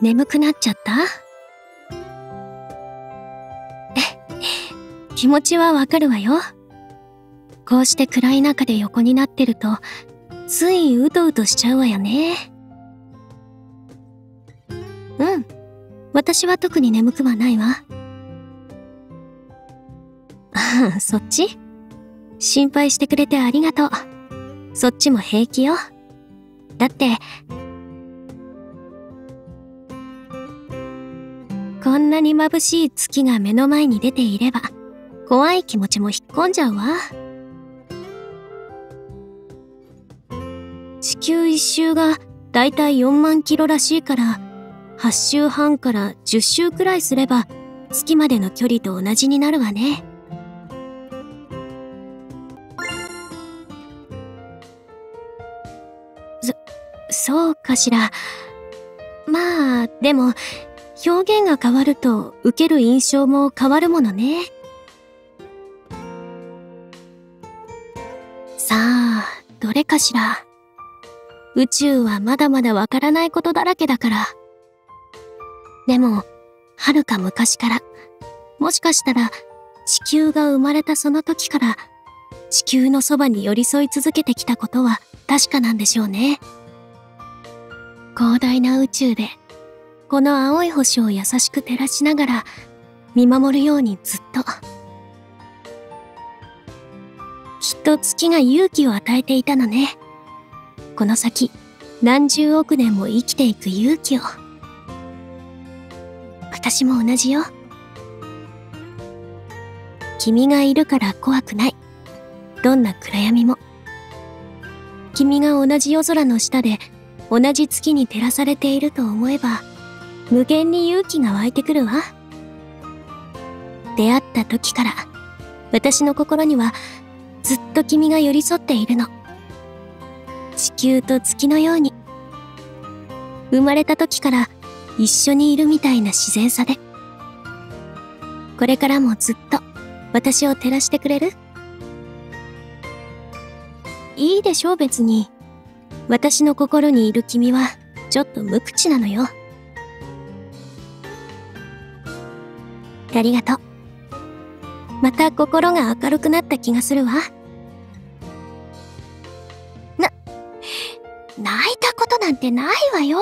眠くなっちゃった？気持ちはわかるわよ。こうして暗い中で横になってると、ついうとうとしちゃうわよね。うん。私は特に眠くはないわ。あ、そっち？心配してくれてありがとう。そっちも平気よ。だって、こんなに眩しい月が目の前に出ていれば、怖い気持ちも引っ込んじゃうわ。地球一周がだいたい4万キロらしいから、8周半から10周くらいすれば、月までの距離と同じになるわね。そうかしら。まあ、でも、表現が変わると受ける印象も変わるものね。さあ、どれかしら。宇宙はまだまだわからないことだらけだから。でも、はるか昔から、もしかしたら地球が生まれたその時から地球のそばに寄り添い続けてきたことは確かなんでしょうね。広大な宇宙で、この青い星を優しく照らしながら、見守るようにずっと。きっと月が勇気を与えていたのね。この先、何十億年も生きていく勇気を。私も同じよ。君がいるから怖くない。どんな暗闇も。君が同じ夜空の下で同じ月に照らされていると思えば、無限に勇気が湧いてくるわ。出会った時から、私の心にはずっと君が寄り添っているの。地球と月のように。生まれた時から一緒にいるみたいな自然さで。これからもずっと私を照らしてくれる？いいでしょう別に。私の心にいる君はちょっと無口なのよ。ありがとう。また心が明るくなった気がするわ。な、泣いたことなんてないわよ。